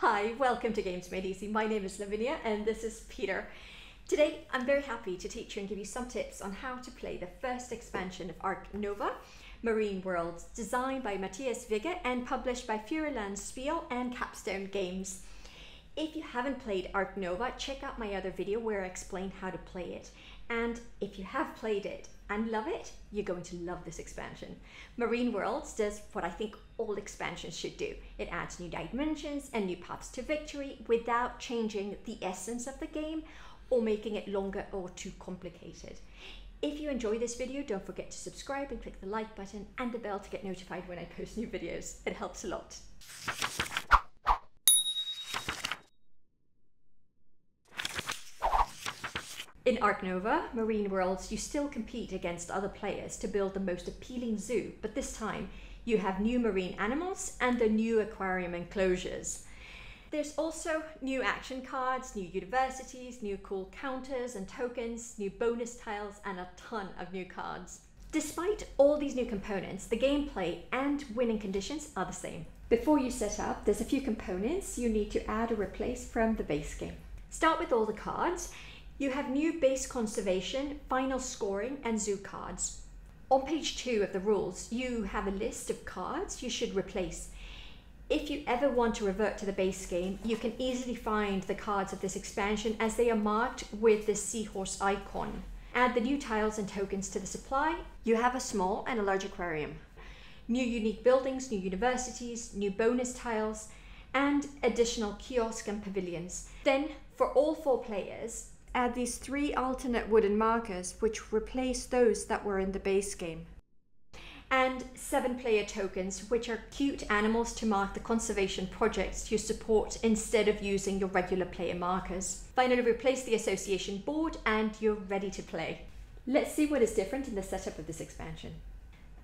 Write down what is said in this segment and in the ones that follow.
Hi, welcome to Games Made Easy. My name is Lavinia and this is Peter. Today I'm very happy to teach you and give you some tips on how to play the first expansion of Ark Nova, Marine Worlds, designed by Mathias Wigge and published by Feuerland Spiel and Capstone Games. If you haven't played Ark Nova, check out my other video where I explain how to play it. And if you have played it and love it, you're going to love this expansion. Marine Worlds does what I think all expansions should do. It adds new dimensions and new paths to victory without changing the essence of the game or making it longer or too complicated. If you enjoy this video, don't forget to subscribe and click the like button and the bell to get notified when I post new videos. It helps a lot. In Ark Nova, Marine Worlds, you still compete against other players to build the most appealing zoo, but this time you have new marine animals and the new aquarium enclosures. There's also new action cards, new universities, new cool counters and tokens, new bonus tiles, and a ton of new cards. Despite all these new components, the gameplay and winning conditions are the same. Before you set up, there's a few components you need to add or replace from the base game. Start with all the cards you have new base conservation, final scoring, and zoo cards. On page two of the rules, you have a list of cards you should replace. If you ever want to revert to the base game, you can easily find the cards of this expansion as they are marked with the seahorse icon. Add the new tiles and tokens to the supply. You have a small and a large aquarium. New unique buildings, new universities, new bonus tiles, and additional kiosk and pavilions. Then, for all four players, add these three alternate wooden markers which replace those that were in the base game. And seven player tokens, which are cute animals to mark the conservation projects you support instead of using your regular player markers. Finally, replace the association board and you're ready to play. Let's see what is different in the setup of this expansion.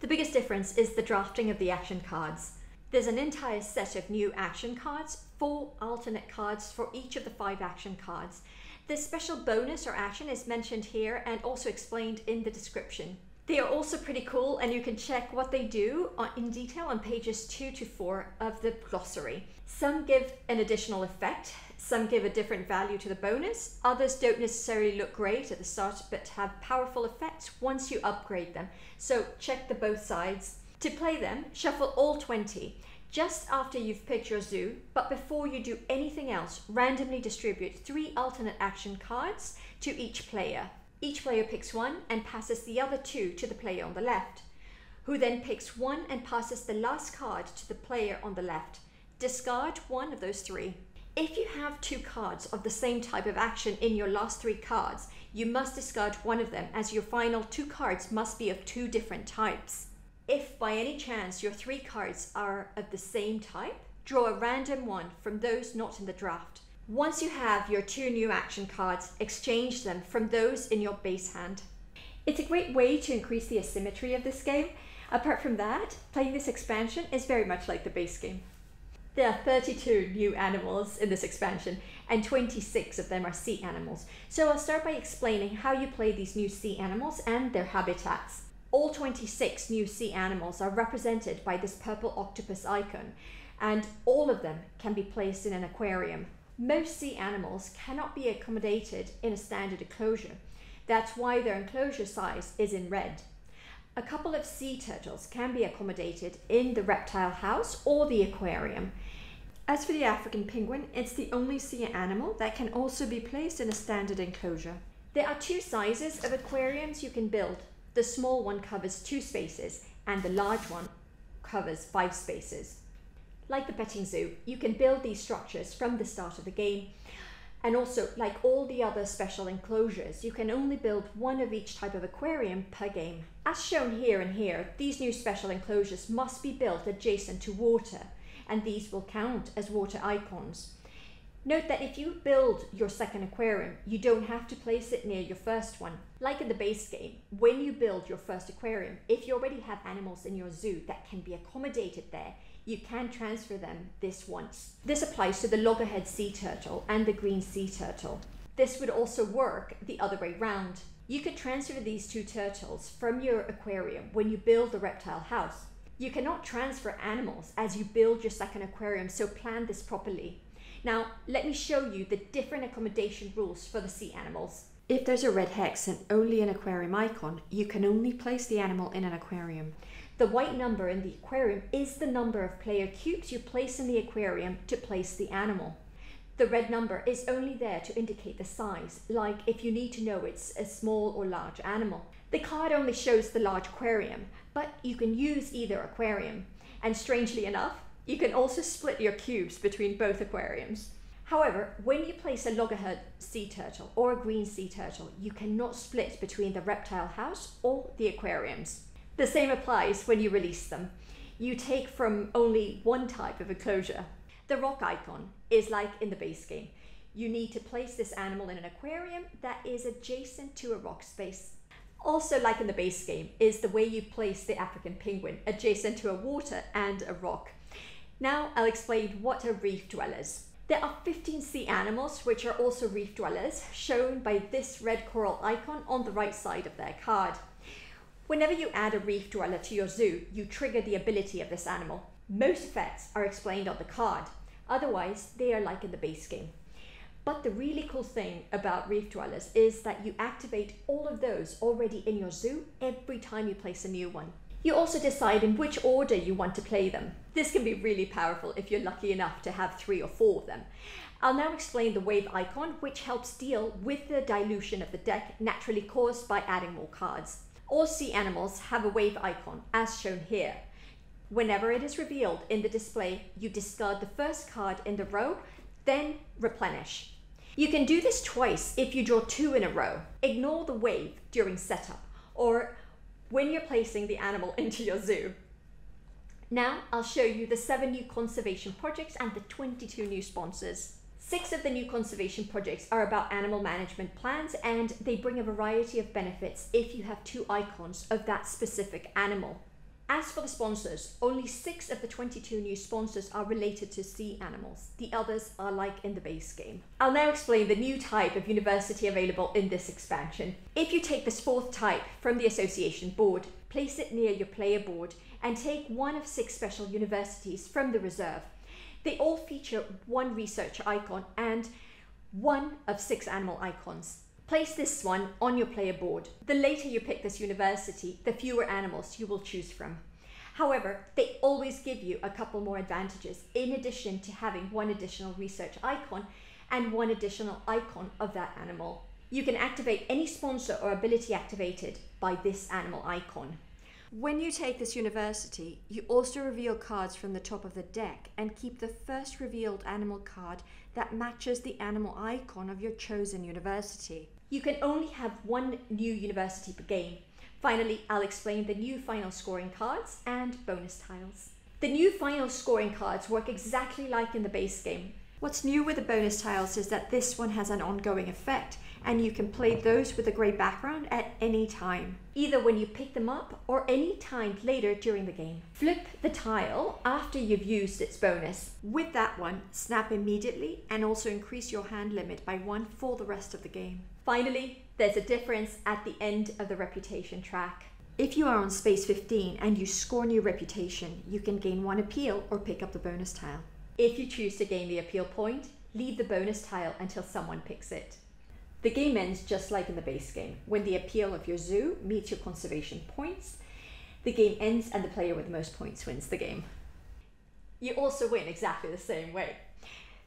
The biggest difference is the drafting of the action cards. There's an entire set of new action cards, four alternate cards for each of the five action cards, this special bonus or action is mentioned here and also explained in the description. They are also pretty cool and you can check what they do uh, in detail on pages 2 to 4 of the glossary. Some give an additional effect, some give a different value to the bonus, others don't necessarily look great at the start but have powerful effects once you upgrade them. So check the both sides. To play them, shuffle all 20 just after you've picked your zoo, but before you do anything else, randomly distribute three alternate action cards to each player. Each player picks one and passes the other two to the player on the left, who then picks one and passes the last card to the player on the left. Discard one of those three. If you have two cards of the same type of action in your last three cards, you must discard one of them as your final two cards must be of two different types. If by any chance your three cards are of the same type, draw a random one from those not in the draft. Once you have your two new action cards, exchange them from those in your base hand. It's a great way to increase the asymmetry of this game. Apart from that, playing this expansion is very much like the base game. There are 32 new animals in this expansion, and 26 of them are sea animals. So I'll start by explaining how you play these new sea animals and their habitats. All 26 new sea animals are represented by this purple octopus icon, and all of them can be placed in an aquarium. Most sea animals cannot be accommodated in a standard enclosure. That's why their enclosure size is in red. A couple of sea turtles can be accommodated in the reptile house or the aquarium. As for the African penguin, it's the only sea animal that can also be placed in a standard enclosure. There are two sizes of aquariums you can build the small one covers two spaces and the large one covers five spaces. Like the petting zoo, you can build these structures from the start of the game. And also, like all the other special enclosures, you can only build one of each type of aquarium per game. As shown here and here, these new special enclosures must be built adjacent to water, and these will count as water icons. Note that if you build your second aquarium, you don't have to place it near your first one. Like in the base game, when you build your first aquarium, if you already have animals in your zoo that can be accommodated there, you can transfer them this once. This applies to the loggerhead sea turtle and the green sea turtle. This would also work the other way round. You could transfer these two turtles from your aquarium when you build the reptile house. You cannot transfer animals as you build your second aquarium, so plan this properly. Now, let me show you the different accommodation rules for the sea animals. If there's a red hex and only an aquarium icon, you can only place the animal in an aquarium. The white number in the aquarium is the number of player cubes you place in the aquarium to place the animal. The red number is only there to indicate the size, like if you need to know it's a small or large animal. The card only shows the large aquarium, but you can use either aquarium. And strangely enough, you can also split your cubes between both aquariums. However, when you place a loggerhead sea turtle or a green sea turtle, you cannot split between the reptile house or the aquariums. The same applies when you release them. You take from only one type of enclosure. The rock icon is like in the base game. You need to place this animal in an aquarium that is adjacent to a rock space. Also, like in the base game, is the way you place the African penguin adjacent to a water and a rock. Now I'll explain what are reef dwellers. There are 15 sea animals which are also reef dwellers, shown by this red coral icon on the right side of their card. Whenever you add a reef dweller to your zoo, you trigger the ability of this animal. Most effects are explained on the card, otherwise they are like in the base game. But the really cool thing about reef dwellers is that you activate all of those already in your zoo every time you place a new one. You also decide in which order you want to play them. This can be really powerful if you're lucky enough to have three or four of them. I'll now explain the wave icon, which helps deal with the dilution of the deck naturally caused by adding more cards. All sea animals have a wave icon, as shown here. Whenever it is revealed in the display, you discard the first card in the row, then replenish. You can do this twice if you draw two in a row. Ignore the wave during setup, or when you're placing the animal into your zoo. Now I'll show you the seven new conservation projects and the 22 new sponsors. Six of the new conservation projects are about animal management plans and they bring a variety of benefits if you have two icons of that specific animal. As for the sponsors, only six of the 22 new sponsors are related to sea animals. The others are like in the base game. I'll now explain the new type of university available in this expansion. If you take this fourth type from the association board, place it near your player board, and take one of six special universities from the reserve. They all feature one research icon and one of six animal icons. Place this one on your player board. The later you pick this university, the fewer animals you will choose from. However, they always give you a couple more advantages in addition to having one additional research icon and one additional icon of that animal. You can activate any sponsor or ability activated by this animal icon. When you take this university, you also reveal cards from the top of the deck and keep the first revealed animal card that matches the animal icon of your chosen university. You can only have one new university per game. Finally, I'll explain the new final scoring cards and bonus tiles. The new final scoring cards work exactly like in the base game. What's new with the bonus tiles is that this one has an ongoing effect and you can play those with a grey background at any time, either when you pick them up or any time later during the game. Flip the tile after you've used its bonus. With that one, snap immediately and also increase your hand limit by one for the rest of the game. Finally, there's a difference at the end of the reputation track. If you are on space 15 and you score new reputation, you can gain one appeal or pick up the bonus tile. If you choose to gain the appeal point, leave the bonus tile until someone picks it. The game ends just like in the base game. When the appeal of your zoo meets your conservation points, the game ends and the player with the most points wins the game. You also win exactly the same way.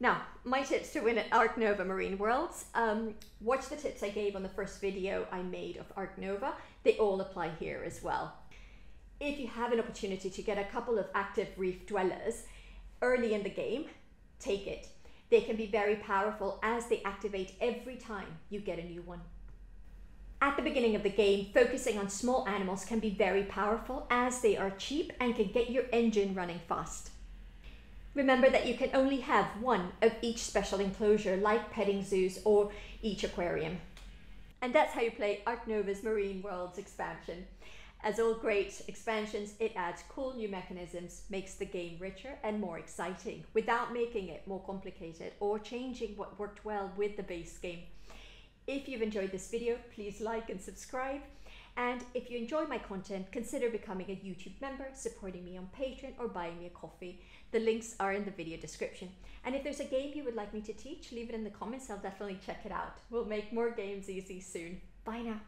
Now, my tips to win at Ark Nova Marine Worlds. Um, watch the tips I gave on the first video I made of Ark Nova. They all apply here as well. If you have an opportunity to get a couple of active reef dwellers early in the game, take it. They can be very powerful as they activate every time you get a new one. At the beginning of the game, focusing on small animals can be very powerful as they are cheap and can get your engine running fast. Remember that you can only have one of each special enclosure like petting zoos or each aquarium. And that's how you play Ark Nova's Marine Worlds expansion. As all great expansions, it adds cool new mechanisms, makes the game richer and more exciting without making it more complicated or changing what worked well with the base game. If you've enjoyed this video, please like and subscribe And if you enjoy my content, consider becoming a YouTube member, supporting me on Patreon, or buying me a coffee. The links are in the video description. And if there's a game you would like me to teach, leave it in the comments. I'll definitely check it out. We'll make more games easy soon. Bye now.